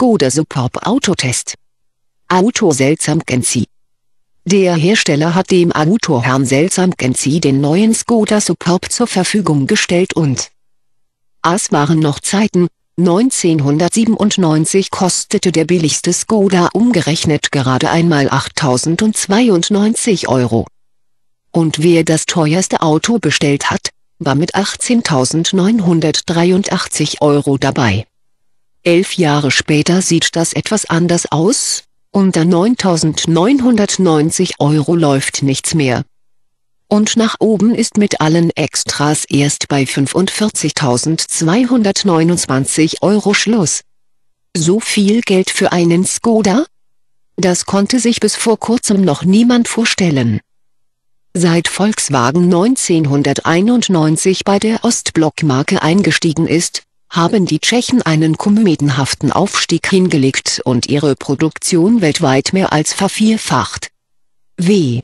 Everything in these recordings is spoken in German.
Skoda Superb Autotest. Auto Selsamgency. Der Hersteller hat dem Autoherrn Selsamgency den neuen Skoda Superb zur Verfügung gestellt und es waren noch Zeiten, 1997 kostete der billigste Skoda umgerechnet gerade einmal 8.092 Euro. Und wer das teuerste Auto bestellt hat, war mit 18.983 Euro dabei. Elf Jahre später sieht das etwas anders aus, unter 9.990 Euro läuft nichts mehr. Und nach oben ist mit allen Extras erst bei 45.229 Euro Schluss. So viel Geld für einen Skoda? Das konnte sich bis vor kurzem noch niemand vorstellen. Seit Volkswagen 1991 bei der Ostblock-Marke eingestiegen ist, haben die Tschechen einen kometenhaften Aufstieg hingelegt und ihre Produktion weltweit mehr als vervierfacht. W.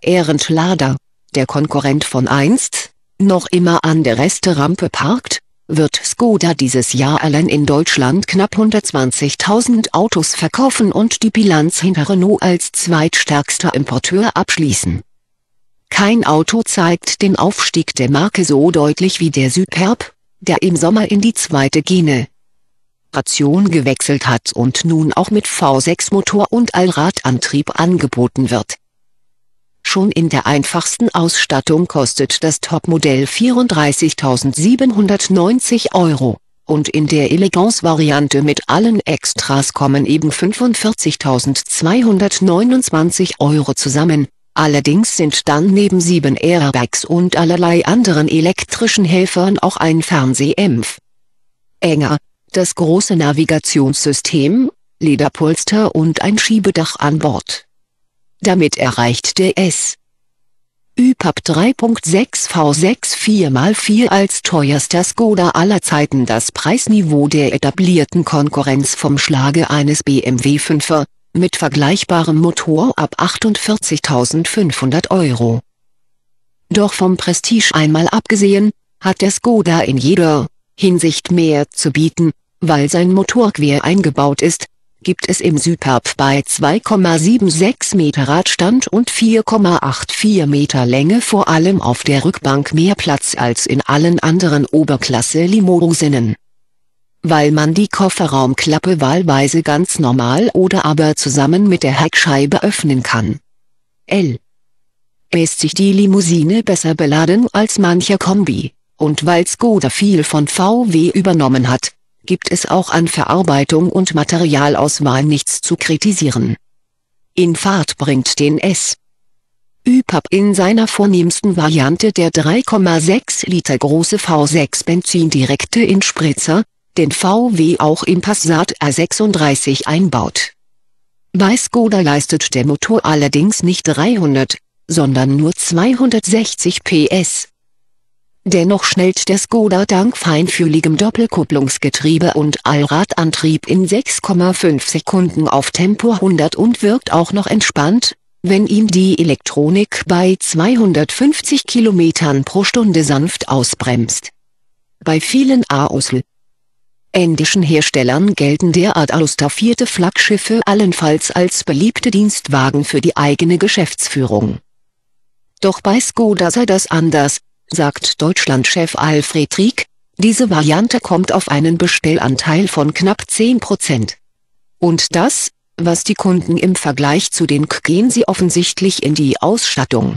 Ehrenlader, der Konkurrent von einst, noch immer an der Resterampe parkt, wird Skoda dieses Jahr allein in Deutschland knapp 120.000 Autos verkaufen und die Bilanz hinter Renault als zweitstärkster Importeur abschließen. Kein Auto zeigt den Aufstieg der Marke so deutlich wie der Superb, der im Sommer in die zweite Generation gewechselt hat und nun auch mit V6-Motor und Allradantrieb angeboten wird. Schon in der einfachsten Ausstattung kostet das Topmodell 34.790 Euro, und in der Elegance-Variante mit allen Extras kommen eben 45.229 Euro zusammen, allerdings sind dann neben sieben Airbags und allerlei anderen elektrischen Helfern auch ein Fernsehempf. Enger, das große Navigationssystem, Lederpolster und ein Schiebedach an Bord. Damit erreicht der S. ÜPAP 3.6 V6 4x4 als teuerster Skoda aller Zeiten das Preisniveau der etablierten Konkurrenz vom Schlage eines BMW 5er, mit vergleichbarem Motor ab 48.500 Euro. Doch vom Prestige einmal abgesehen, hat der Skoda in jeder Hinsicht mehr zu bieten, weil sein Motor quer eingebaut ist, gibt es im Superb bei 2,76 Meter Radstand und 4,84 Meter Länge vor allem auf der Rückbank mehr Platz als in allen anderen Oberklasse-Limousinen. Weil man die Kofferraumklappe wahlweise ganz normal oder aber zusammen mit der Heckscheibe öffnen kann. L. Lässt sich die Limousine besser beladen als mancher Kombi, und weil Skoda viel von VW übernommen hat, gibt es auch an Verarbeitung und Materialauswahl nichts zu kritisieren. In Fahrt bringt den S. ÜPAP in seiner vornehmsten Variante der 3,6 Liter große V6 Benzin direkte in Spritzer, den VW auch im Passat R36 einbaut. Bei Skoda leistet der Motor allerdings nicht 300, sondern nur 260 PS. Dennoch schnellt der Skoda dank feinfühligem Doppelkupplungsgetriebe und Allradantrieb in 6,5 Sekunden auf Tempo 100 und wirkt auch noch entspannt, wenn ihm die Elektronik bei 250 km pro Stunde sanft ausbremst. Bei vielen AOSL Endischen Herstellern gelten derart ausstaffierte Flaggschiffe allenfalls als beliebte Dienstwagen für die eigene Geschäftsführung. Doch bei Skoda sei das anders, sagt Deutschlandchef Alfred Rieck, diese Variante kommt auf einen Bestellanteil von knapp 10%. Und das, was die Kunden im Vergleich zu den K gehen sie offensichtlich in die Ausstattung.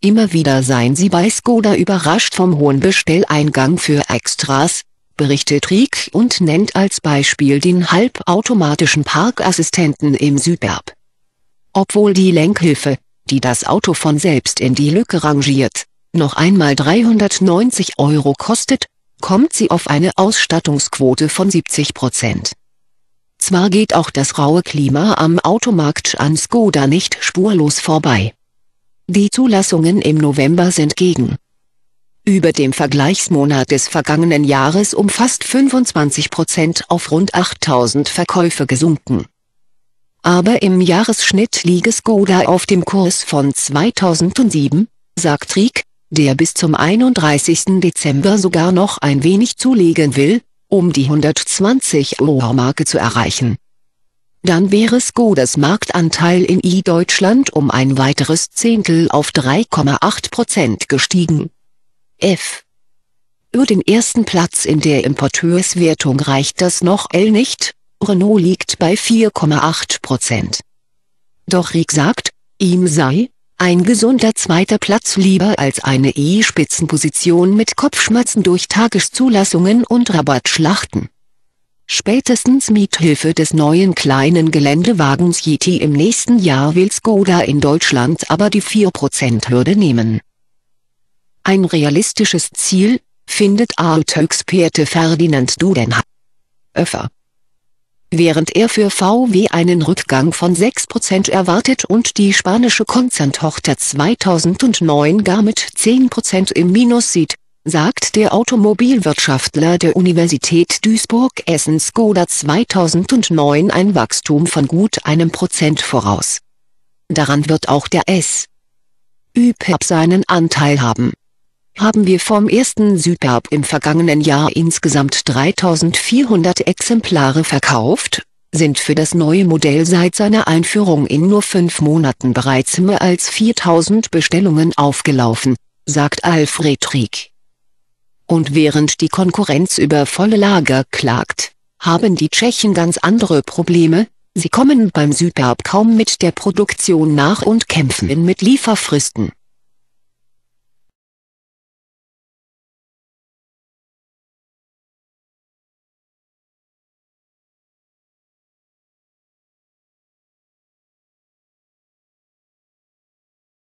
Immer wieder seien sie bei Skoda überrascht vom hohen Bestelleingang für Extras, berichtet Rieck und nennt als Beispiel den halbautomatischen Parkassistenten im Superb. Obwohl die Lenkhilfe, die das Auto von selbst in die Lücke rangiert, noch einmal 390 Euro kostet, kommt sie auf eine Ausstattungsquote von 70 Prozent. Zwar geht auch das raue Klima am Automarkt an Skoda nicht spurlos vorbei. Die Zulassungen im November sind gegen über dem Vergleichsmonat des vergangenen Jahres um fast 25 Prozent auf rund 8000 Verkäufe gesunken. Aber im Jahresschnitt liege Skoda auf dem Kurs von 2007, sagt Rieck, der bis zum 31. Dezember sogar noch ein wenig zulegen will, um die 120 Euro-Marke zu erreichen. Dann wäre Skodas Marktanteil in i-Deutschland um ein weiteres Zehntel auf 3,8% gestiegen. F. Über den ersten Platz in der Importeurswertung reicht das noch L nicht, Renault liegt bei 4,8%. Doch Rick sagt, ihm sei, ein gesunder zweiter Platz lieber als eine E-Spitzenposition mit Kopfschmerzen durch Tageszulassungen und Rabattschlachten. Spätestens mithilfe des neuen kleinen Geländewagens Yeti im nächsten Jahr will Skoda in Deutschland aber die 4%-Hürde nehmen. Ein realistisches Ziel, findet Autoexperte Ferdinand Dudenha. Öffer während er für VW einen Rückgang von 6% erwartet und die spanische Konzerntochter 2009 gar mit 10% im Minus sieht, sagt der Automobilwirtschaftler der Universität Duisburg-Essen Skoda 2009 ein Wachstum von gut einem Prozent voraus. Daran wird auch der S. ÜPERB seinen Anteil haben haben wir vom ersten Superb im vergangenen Jahr insgesamt 3400 Exemplare verkauft, sind für das neue Modell seit seiner Einführung in nur fünf Monaten bereits mehr als 4000 Bestellungen aufgelaufen, sagt Alfred Rieck. Und während die Konkurrenz über volle Lager klagt, haben die Tschechen ganz andere Probleme, sie kommen beim Superb kaum mit der Produktion nach und kämpfen mit Lieferfristen